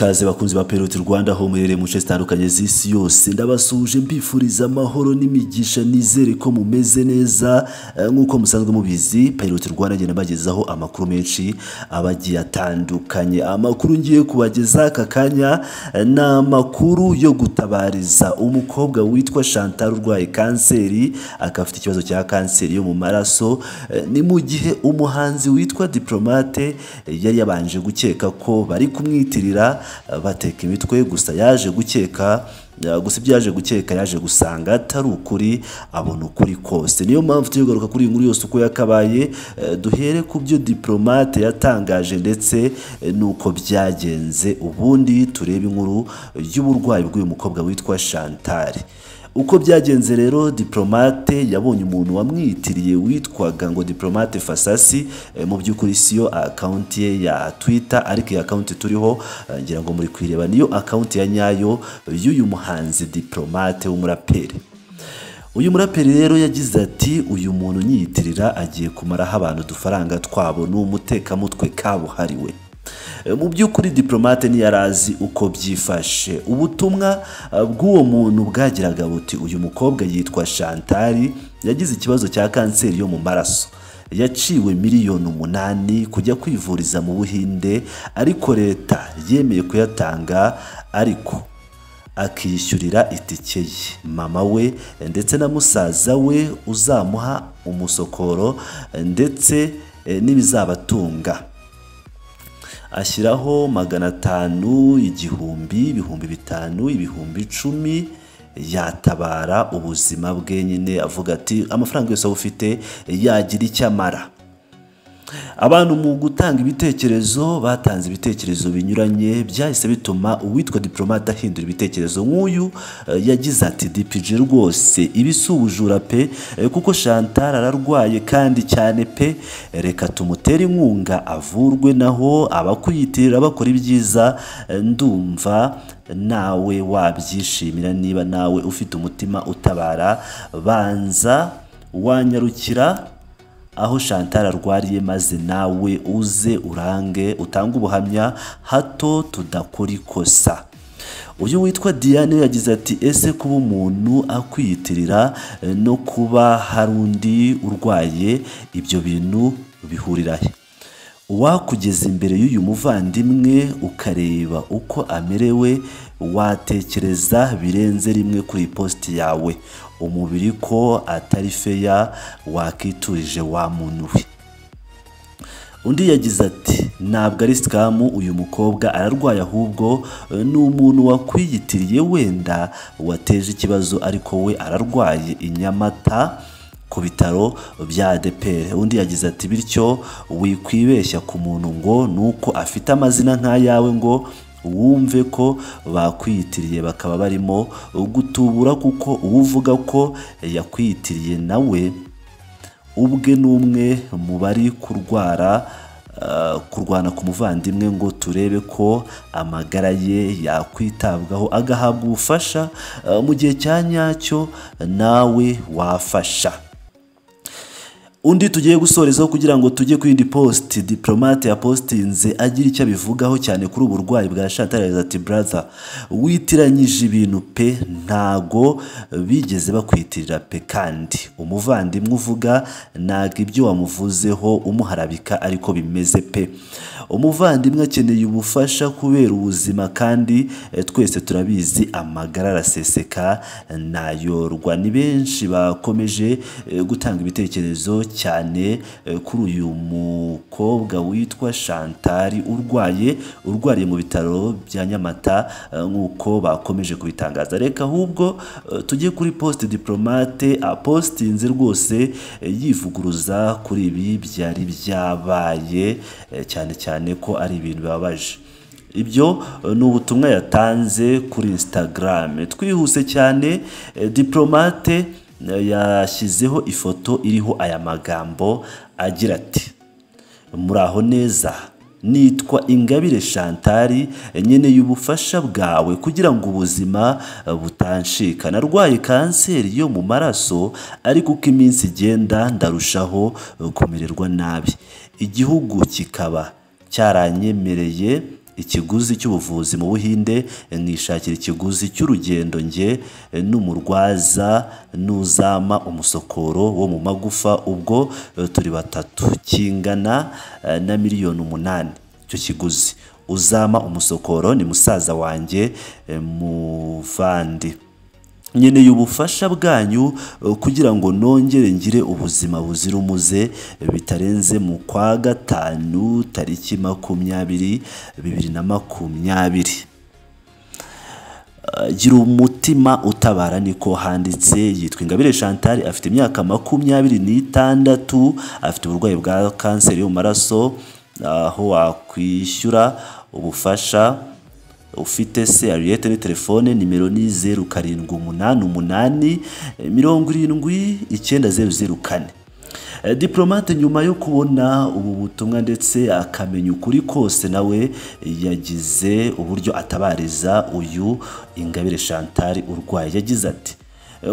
ikaze bakunzi ba Peroti Rwanda aho muherereye mu nce zitandukanye z'isi yose. Ndabasuhuje mbifuriza amahoro n'imigisha nizere ko mumeze neza. Eh, nk'uko musanzwe mubizi Peroti Rwanda agenda bagezaho amakuru menshi aba agiye atandukanye. Amakuru ngiye kubagezaho aka kanya eh, ni amakuru yo gutabariza umukobwa witwa Chantal urwaye kanseri akaba afite ikibazo cya kanseri yo mu maraso. Eh, ni mu gihe umuhanzi witwa Diplomate yari yabanje gukeka ko bari kumwitirira bateka imitwe gusa yaje gukeka eh, gusa ibyo yaje gukeka yaje gusanga atari ukuri abona ukuri kose. Niyo mpamvu turi kugaruka kuri iyi nkuru yose uko yakabaye eh, duhere ku byo diplomate yatangaje ndetse eh, n'uko byagenze. Ubundi turebe inkuru y'uburwayi bw'uyu mukobwa witwa Chantal. Uko byagenze rero diplomate yabonye umuntu wamwitiriye witwaga ngo diplomate fasasi eh, mu by'ukuri siyo akawunti ye ya twitter ariko iyi akawunti turiho eh, ngira ngo muri kuyireba niyo akawunti ya nyayo y'uyu muhanzi diplomate w'umuraperi. Uyu muraperi rero yagize ati uyu muntu unyiyitirira agiye kumaraho abantu udufaranga twabo ni umutekamutwe kabuhariwe mu by'ukuri diplomate ntiyari azi uko byifashe. Ubutumwa uh, bw'uwo muntu bwagiraga buti uyu mukobwa yitwa Chantal yagize ikibazo cya kanseri yo mu maraso. Yaciwe miliyoni umunani kujya kwivuriza mu buhinde ariko leta yemeye kuyatanga ariko akishyurira itike ye. Mama we ndetse na musaza we uzamuha umusokoro ndetse eh, n'ibizabatunga. Ashyiraho magana atanu igihumbi ibihumbi bitanu ibihumbi icumi yatabara ubuzima bwe nyine. Avuga ati amafaranga yose waba ufite yagira icyo amara. Abantu mu gutanga ibitekerezo batanze ibitekerezo binyuranye byahise bituma uwitwa diplomate ahindura ibitekerezo nk'uyu eh, yagize ati dpg rwose ibi si ubujura pe eh, kuko chantal ararwaye kandi cyane pe reka tumutere inkunga avurwe naho abakuyitirira bakora ibyiza eh, ndumva nawe wabyishimira niba nawe ufite umutima utabara banza wanyarukira aho Chantal arwariye maze nawe uze urange utange ubuhamya hato tudakora ikosa uyu witwa Diane yagize ati ese kuba umuntu akwiyitirira no kuba hari undi urwaye ibyo bintu bihurira he? Uwakugeza imbere y'uyu muvandimwe ukareba uko amerewe watekereza birenze rimwe kuri positi yawe. Umubiri ko atari feya wakiturije wa muntu we undi yagize ati ntabwo ari sikamu uyu mukobwa ararwaye ahubwo eh, ni umuntu wakwiyitiriye wenda wateje ikibazo ariko we ararwaye. I Nyamata ku bitaro bya ADPR undi yagize ati bityo wikwibeshya ku muntu ngo ni uko afite amazina nk'ayawe ngo wumve ko bakwiyitiriye bakaba barimo gutubura kuko uwuvuga ko yakwiyitiriye nawe ubwe n'umwe mu bari kurwara ah, kurwana ku muvandimwe ngo turebe ko amagara ye yakwitabwaho agahabwa ubufasha ah, mu gihe cya nyacyo nawe wafasha. Undi tugiye gusorezaho kugira ngo tujye ku yindi post diplomate yapostinze agira icyo abivugaho cyane kuri ubu burwayi bwa Chantal yagize ati brother. Witiranyije ibintu pe ntago bigeze bakwitirira pe kandi. Umuvandimwe uvuga ntago ibyo wamuvuzeho umuharabika ariko bimeze pe. Umuvandimwe akeneye ubufasha kubera ubuzima kandi eh, twese turabizi amagara araseseka nayorwa ni benshi bakomeje eh, gutanga ibitekerezo cyane eh, kuri uyu mukobwa witwa Chantal urwaye urwariye mu bitaro bya Nyamata eh, nk'uko bakomeje kubitangaza. Reka ahubwo eh, tujye kuri poste diplomate apostinze rwose eh, yivuguruza kuri ibi byari byabaye cyane cyane ko ari ibintu bibabaje. Ibyo ni ubutumwa yatanze kuri Instagram. Twihuse cyane diplomate yashyizeho ifoto iriho aya magambo agira ati muraho neza nitwa ingabire Chantal nkeneye ubufasha bwawe kugira ngo ubuzima butanshika. Narwaye kanseri yo mu maraso ariko uko iminsi igenda ndarushaho kumererwa nabi. Igihugu kikaba cyaranyemereye ikiguzi cy'ubuvuzi mu buhinde nkishakira ikiguzi cy'urugendo nge n'umurwaza n'uzama umusokoro wo mu magufa ubwo turi batatu. Kingana na miliyoni umunani. Icyo kiguzi. Uzama umusokoro ni musaza wanjye muvandi. Nkeneye ubufasha bwanyu kugira ngo nongere ngire ubuzima buzira umuze bitarenze mu kwa gatanu tariki makumyabiri bibiri na makumyabiri. Gira umutima utabara niko handitse yitwa ingabire chantal afite imyaka makumyabiri n'itandatu afite uburwayi bwa kanseri yo mu maraso aho wakwishyura ubufasha ufite se ariyete ni telefone nimero ni zeru karindwi umunani umunani mirongo irindwi icyenda zeru zeru kane. Diporomate nyuma yo kubona ubu butumwa ndetse akamenya ukuri kose nawe yagize uburyo atabariza uyu ingabire chantal urwaye. Yagize ati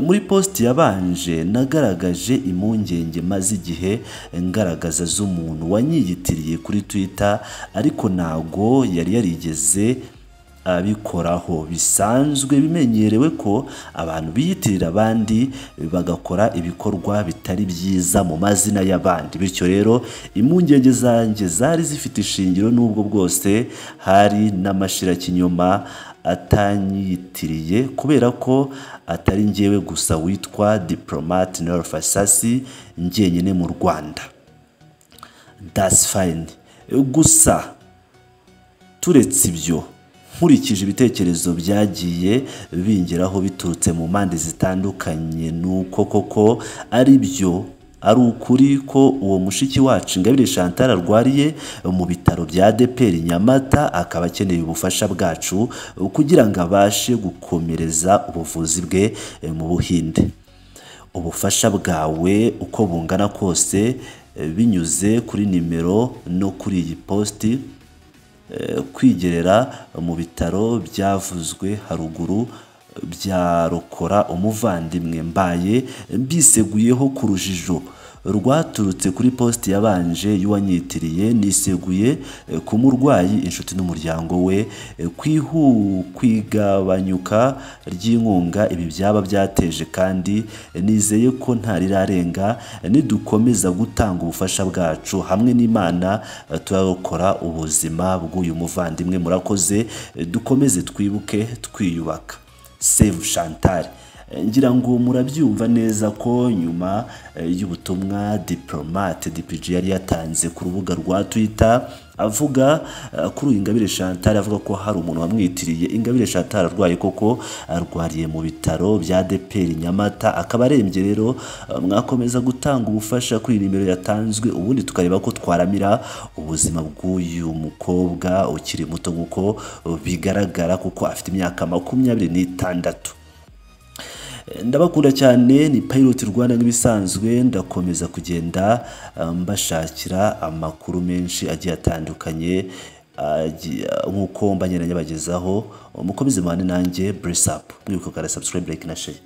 muri positi yabanje nagaragaje impungenge maze igihe ngaragaza z'umuntu wanyiyitiriye kuri twita ariko ntago yari yarigeze abikoraho. Bisanzwe bimenyerewe ko abantu biyitirira abandi bagakora ibikorwa bitari byiza mu mazina y'abandi. Bityo rero impungenge zanjye zari zifite ishingiro n'ubwo bwose hari n'amashirakinyoma atanyitiriye kubera ko atari ngewe gusa witwa diporomate norfasasi njyenyine mu rwanda. Dasi fayini gusa turetse ibyo. Nkurikije ibitekerezo byagiye bingeraho biturutse mu mpande zitandukanye nuko koko ari byo ari ukuri ko uwo mushiki wacu ingabire chantal arwariye mu bitaro bya deperi nyamata akaba akeneye ubufasha bwacu kugira ngo abashe gukomereza ubuvuzi bwe mu buhinde. Ubufasha bwawe uko bungana kose binyuze kuri nimero no kuri iyi positi kwigerera mu bitaro byavuzwe haruguru byarokora umuvandimwe mbaye mbiseguyeho ku rujijo. Rwaturutse kuri positi yabanje y'uwanyitiriye niseguye ku murwayi inshuti n'umuryango we kwigabanyuka ry'inkunga. Ibi byaba byateje kandi nizeye ko ntarirarenga nidukomeza gutanga ubufasha bwacu hamwe n'imana turarokora ubuzima bw'uyu muvandimwe murakoze dukomeze twibuke twiyubaka. Save chantal. Ngira ngo murabyumva neza ko nyuma y'ubutumwa diporomate dipiji yari yatanze ku rubuga rwa twita avuga kuri uyu ingabire chantal avuga ko hari umuntu wamwitiriye ingabire chantal arwaye koko arwariye mu bitaro bya deperi nyamata. Akaba arembye rero mwakomeza gutanga ubufasha kuri nimero yatanzwe ubundi tukareba ko twaramira ubuzima bw'uyu mukobwa ukiri muto nk'uko bigaragara kuko afite imyaka makumyabiri n'itandatu. Ndabakunda cyane ni payiroti rwanda nk'ibisanzwe ndakomeza kugenda mbashakira amakuru menshi agiye atandukanye nk'uko mba nyabagezaho mukomeze muhane nanjye buresapu mwibuka kugana sabusikarayibu like na share.